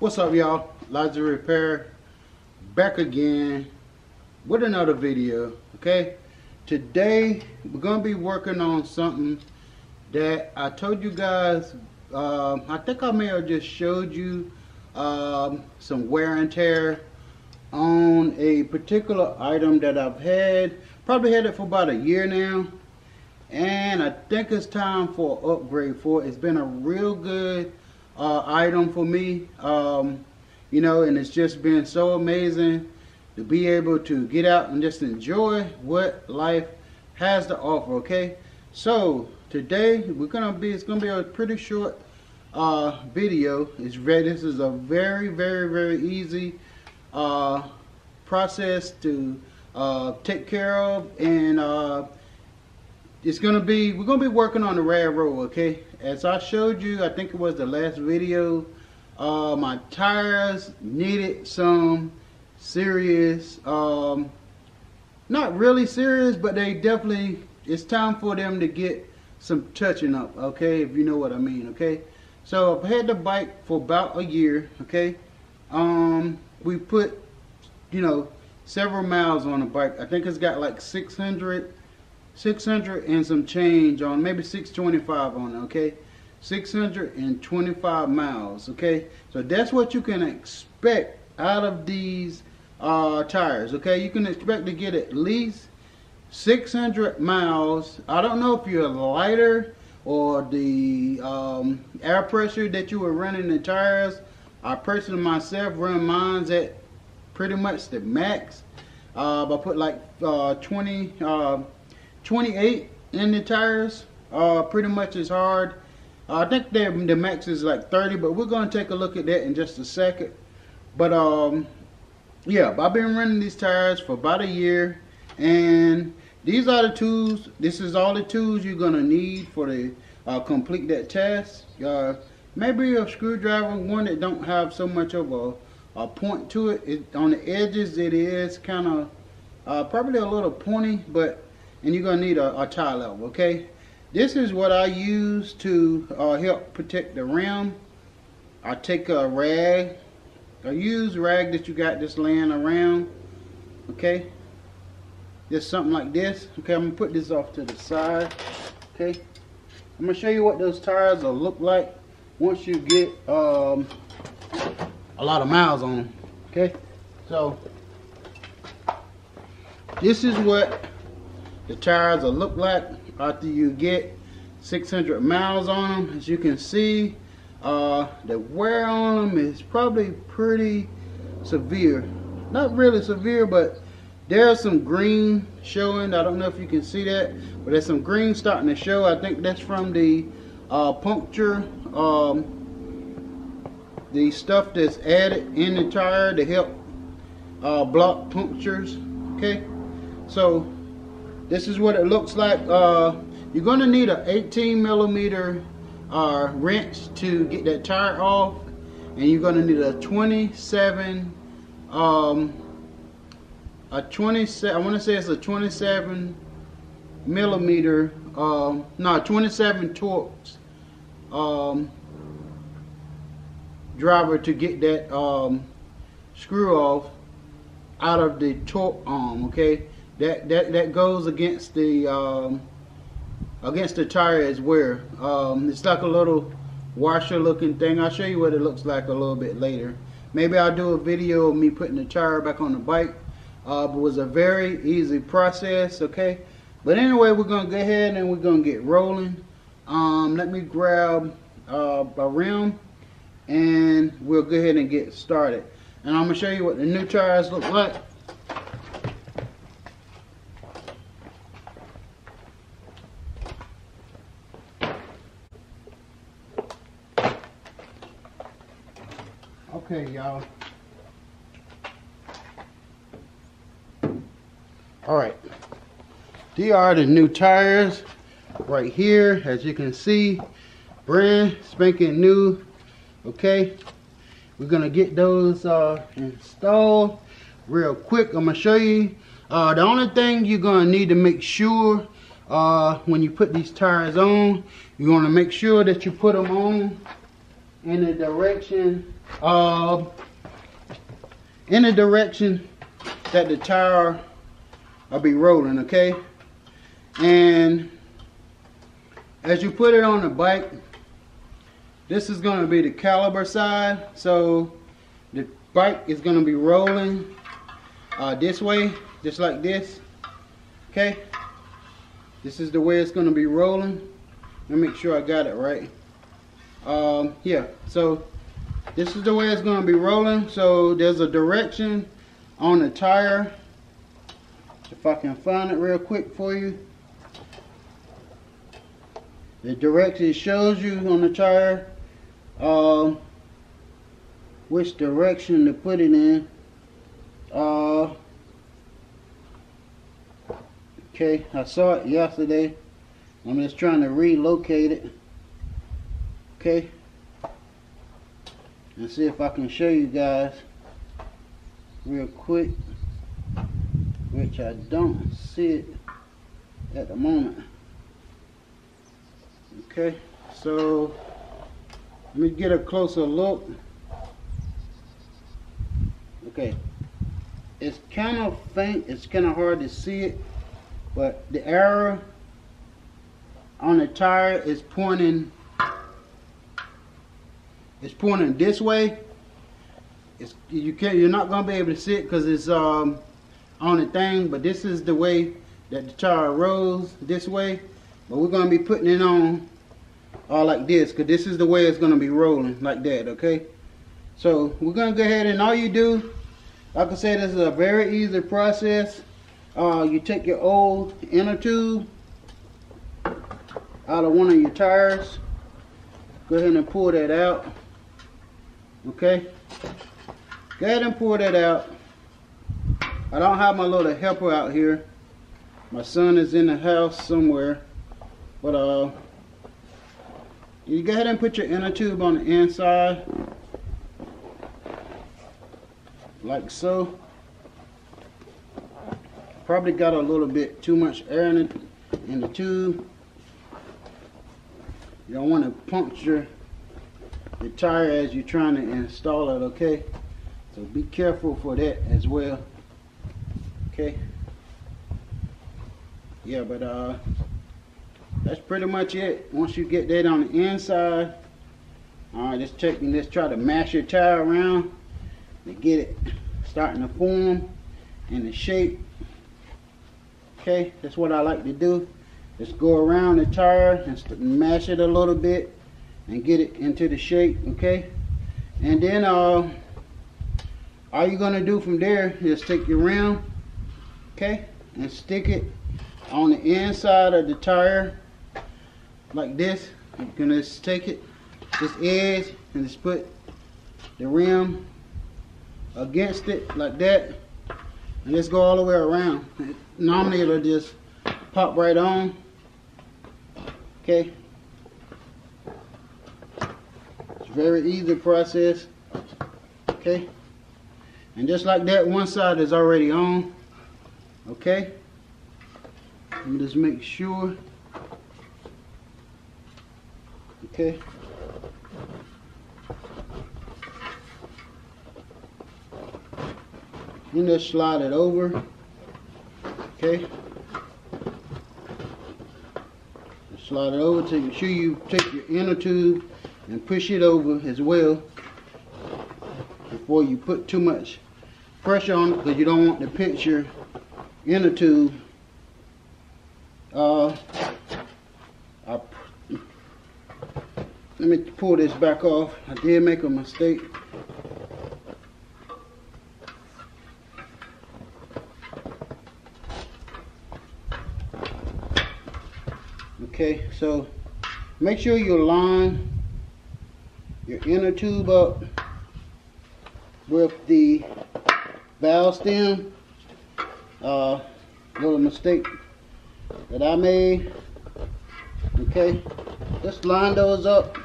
What's up y'all? Elisha Repair back again with another video. Okay, today we're gonna be working on something that I told you guys. Um, I think I may have just showed you um, some wear and tear on a particular item that I've had. Probably had it for about a year now. And I think it's time for an upgrade for it. It's been a real good uh, item for me. Um, you know, and it's just been so amazing to be able to get out and just enjoy what life has to offer, okay? So, today we're gonna be, it's gonna be a pretty short uh, video. It's very, this is a very, very, very easy uh, process to uh, take care of and uh, it's gonna be we're gonna be working on the Rad Rover okay as I showed you I think it was the last video uh, my tires needed some serious um, not really serious but they definitely it's time for them to get some touching up okay if you know what I mean okay? So I've had the bike for about a year okay? Um, we put you know several miles on the bike. I think it's got like 600 600 and some change on maybe 625 on it okay 625 miles okay? So that's what you can expect out of these uh, tires okay? You can expect to get at least 600 miles. I don't know if you're lighter or the um, air pressure that you were running the tires. I personally myself run mines at pretty much the max uh, I put like uh, 20 uh, 28 in the tires. Uh, pretty much as hard. Uh, I think the max is like 30, but we're going to take a look at that in just a second. But um, yeah, I've been running these tires for about a year, and these are the tools. This is all the tools you're going to need for the uh, complete that test. Uh, maybe a screwdriver, one that don't have so much of a, a point to it. it. On the edges, it is kind of uh, probably a little pointy, but and you're going to need a, a tire lever, okay? This is what I use to uh, help protect the rim. I take a rag, a used rag that you got just laying around, okay? Just something like this. Okay, I'm going to put this off to the side, okay? I'm going to show you what those tires will look like once you get um, a lot of miles on them, okay? So, this is what the tires will look like after you get 600 miles on them. As you can see, uh, the wear on them is probably pretty severe. Not really severe, but there's some green showing. I don't know if you can see that, but there's some green starting to show. I think that's from the uh, puncture, um, the stuff that's added in the tire to help uh, block punctures. Okay, so this is what it looks like. Uh, you're going to need an 18 millimeter uh, wrench to get that tire off. And you're going to need a 27, um, a 27, I want to say it's a 27 millimeter, um, no, 27 Torx um, driver to get that um, screw off out of the torque arm, okay? That that that goes against the um, against the tire as well. Um, it's like a little washer looking thing. I'll show you what it looks like a little bit later. Maybe I'll do a video of me putting the tire back on the bike. Uh, but it was a very easy process, okay? But anyway, we're gonna go ahead and we're gonna get rolling. Um, let me grab uh, a rim and we'll go ahead and get started. And I'm gonna show you what the new tires look like. Y'all. All right. These are the new tires right here. As you can see, brand spanking new. Okay. We're going to get those uh, installed real quick. I'm going to show you. Uh, the only thing you're going to need to make sure uh, when you put these tires on, you want to make sure that you put them on in the direction of in the direction that the tire will be rolling, okay? And as you put it on the bike, this is going to be the caliper side. So the bike is going to be rolling uh, this way, just like this. Okay? This is the way it's going to be rolling. Let me make sure I got it right. Um, yeah, so this is the way it's going to be rolling. So there's a direction on the tire. If I can find it real quick for you. The direction shows you on the tire uh, which direction to put it in. Uh, okay, I saw it yesterday. I'm just trying to relocate it. Okay. And see if I can show you guys real quick. Which I don't see it at the moment. Okay, so let me get a closer look. Okay, it's kind of faint, it's kind of hard to see it, but the arrow on the tire is pointing it's pointing this way. It's you can't you're not gonna be able to see it because it's um on the thing, but this is the way that the tire rolls this way. But we're gonna be putting it on all like this because this is the way it's gonna be rolling like that, okay? So we're gonna go ahead and all you do, like I said, this is a very easy process. Uh, you take your old inner tube out of one of your tires. Go ahead and pull that out. Okay? Go ahead and pour that out. I don't have my little helper out here. My son is in the house somewhere. But uh you go ahead and put your inner tube on the inside. Like so. Probably got a little bit too much air in it in the tube. You don't want to puncture the tire as you're trying to install it, okay? So be careful for that as well. Okay. Yeah, but uh that's pretty much it. Once you get that on the inside, all right, just check and just try to mash your tire around to get it starting to form in the shape. Okay, that's what I like to do. Just go around the tire and mash it a little bit and get it into the shape, okay? And then uh, all you're gonna do from there is take your rim, okay, and stick it on the inside of the tire like this. You're gonna just take it, this edge, and just put the rim against it like that. And just go all the way around. Normally it'll just pop right on. Okay. It's very easy process. Okay. And just like that, one side is already on. Okay. Let me just make sure Okay. You just slide it over. Okay. Slide it over to make sure you take your inner tube and push it over as well before you put too much pressure on it because you don't want the picture inner tube uh, Let me pull this back off. I did make a mistake. Okay, so make sure you line your inner tube up with the valve stem. Uh, little mistake that I made. Okay, just line those up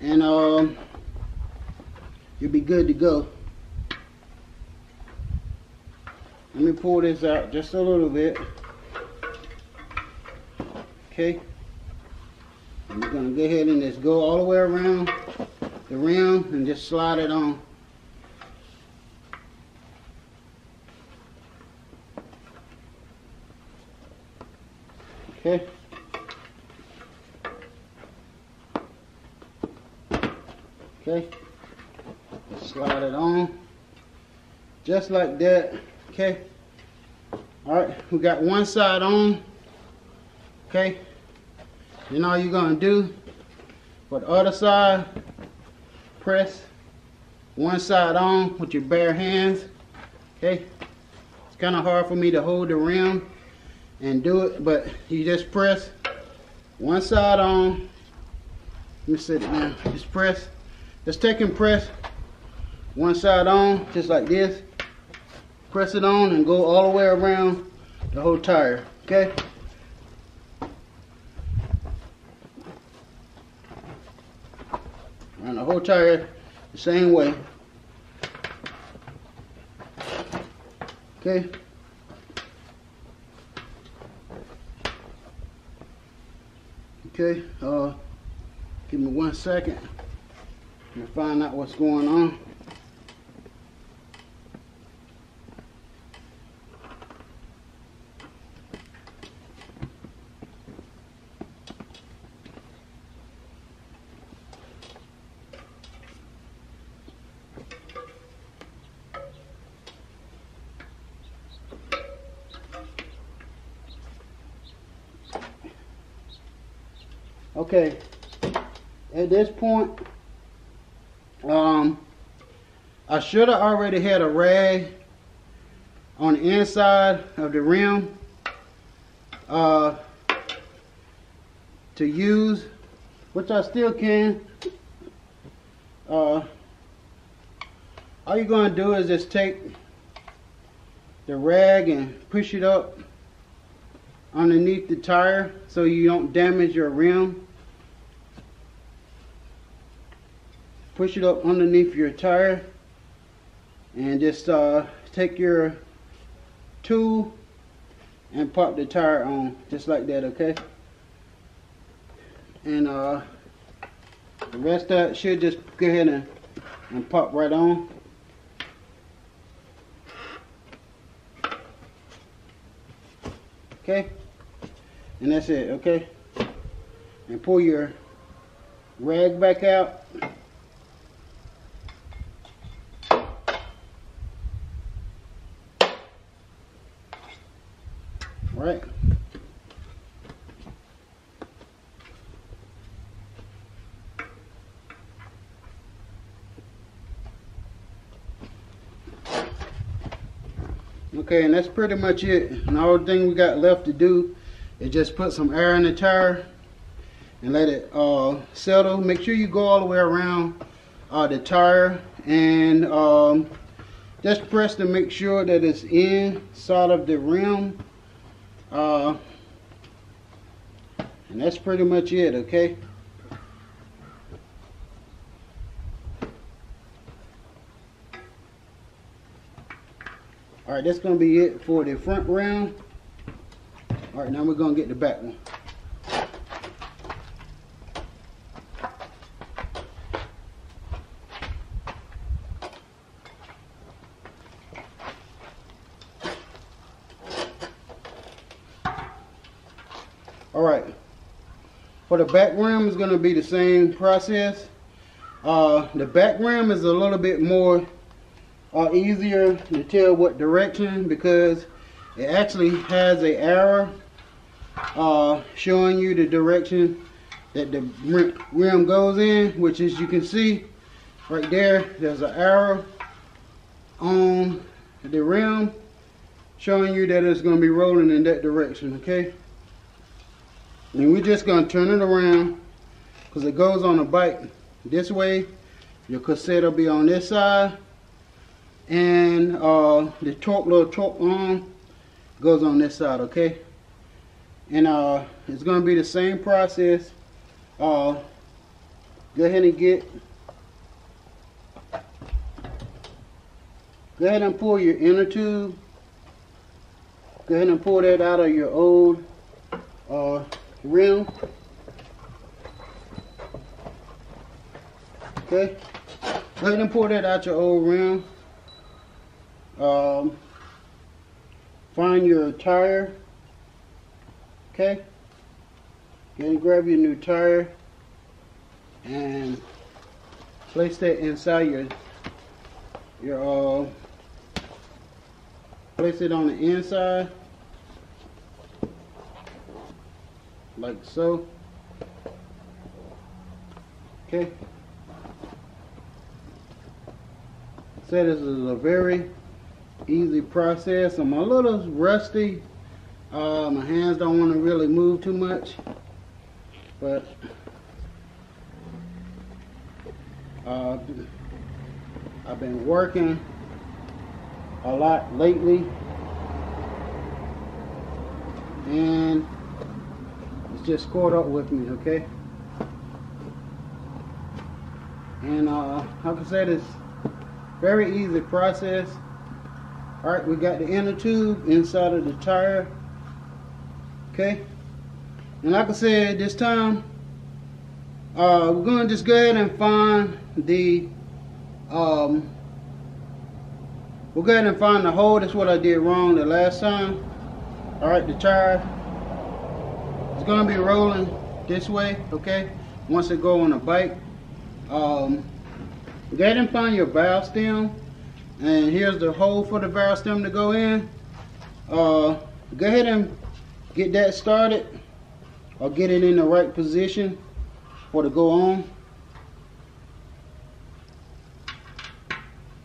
and um, you'll be good to go. Let me pull this out just a little bit. Okay. And we're gonna go ahead and just go all the way around the rim and just slide it on. Okay. Okay. Slide it on. Just like that. Okay. All right, we got one side on. Okay. Then all you're gonna do for the other side, press one side on with your bare hands. Okay. It's kind of hard for me to hold the rim and do it, but you just press one side on. Let me sit it down. Just press. Just take and press one side on, just like this. Press it on and go all the way around the whole tire. Okay? Around the whole tire the same way. Okay? Okay, uh, give me one second to find out what's going on. Okay, at this point, um, I should have already had a rag on the inside of the rim uh, to use, which I still can. Uh, all you're going to do is just take the rag and push it up underneath the tire so you don't damage your rim. Push it up underneath your tire and just uh, take your tool and pop the tire on just like that okay? And uh, the rest of it should just go ahead and, and pop right on. Okay? And that's it okay? And pull your rag back out right? Okay, and that's pretty much it. And all the thing we got left to do is just put some air in the tire and let it uh, settle. Make sure you go all the way around uh, the tire and um, just press to make sure that it's inside of the rim uh, and that's pretty much it, okay? All right, that's gonna be it for the front round. All right, now we're gonna get the back one. All right. For the back rim is going to be the same process. Uh, the back rim is a little bit more uh, easier to tell what direction because it actually has a arrow uh, showing you the direction that the rim goes in, which as you can see right there, there's an arrow on the rim showing you that it's going to be rolling in that direction, okay? And we're just going to turn it around because it goes on the bike this way. Your cassette will be on this side. And uh, the torque, little torque arm goes on this side, okay? And uh, it's going to be the same process. Uh, go ahead and get, go ahead and pull your inner tube. Go ahead and pull that out of your old uh, rim. Okay. Go ahead and pull that out your old rim. Um, find your tire. Okay. Then grab your new tire and place that inside your your uh place it on the inside like so. Okay. Say this is a very easy process. I'm a little rusty. Uh, my hands don't want to really move too much but uh, I've been working a lot lately. And just caught up with me okay? And uh, I said it's very easy process. Alright we got the inner tube inside of the tire okay? And like I said this time uh, we're gonna just go ahead and find the um, we'll go ahead and find the hole. That's what I did wrong the last time. All right the tire gonna be rolling this way okay? Once it go on a bike um, go ahead and find your valve stem and here's the hole for the valve stem to go in. Uh, go ahead and get that started or get it in the right position for to go on.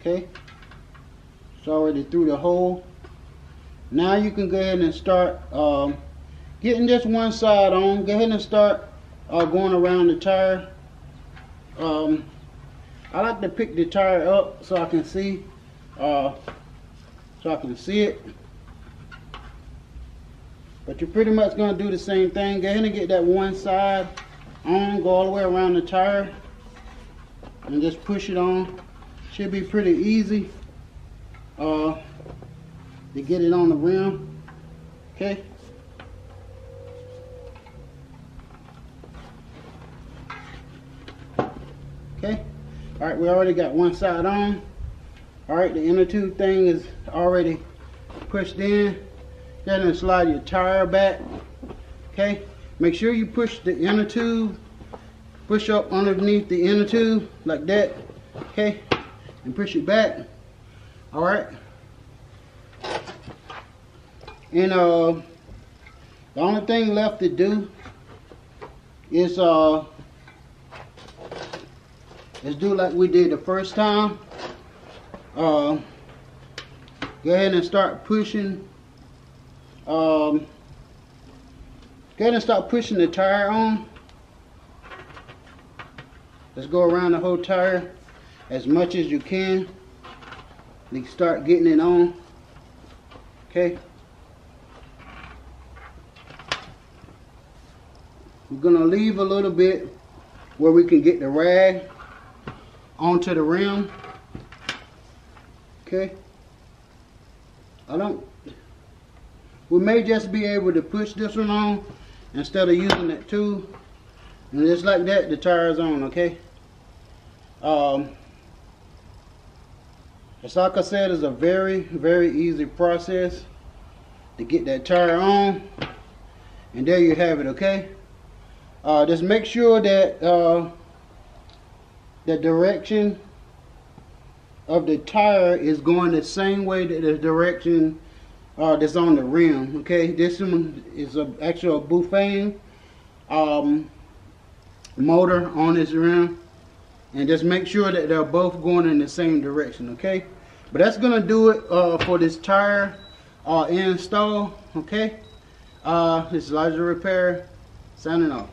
Okay? It's already through the hole. Now you can go ahead and start um, getting this one side on. Go ahead and start uh, going around the tire. Um, I like to pick the tire up so I can see uh, so I can see it. But you're pretty much going to do the same thing. Go ahead and get that one side on go all the way around the tire and just push it on. Should be pretty easy uh, to get it on the rim. Okay. All right, we already got one side on. All right, the inner tube thing is already pushed in. Then slide your tire back. Okay. Make sure you push the inner tube, push up underneath the inner tube like that. Okay and push it back. All right. And uh, the only thing left to do is uh, is do like we did the first time. Uh, go ahead and start pushing. Um, go ahead and start pushing the tire on. Let's go around the whole tire as much as you can. You start getting it on. Okay. We're gonna leave a little bit where we can get the rag onto the rim. Okay. I don't, we may just be able to push this one on instead of using that tool. And just like that, the tire is on, okay? Um, it's like I said, it's a very, very easy process to get that tire on. And there you have it, okay? Uh, just make sure that uh, the direction of the tire is going the same way that the direction uh, that's on the rim, okay? This one is a, actually a Bafang um, motor on this rim. And just make sure that they're both going in the same direction okay? But that's gonna do it uh, for this tire uh, install okay? Uh, this is Elisha Repair signing off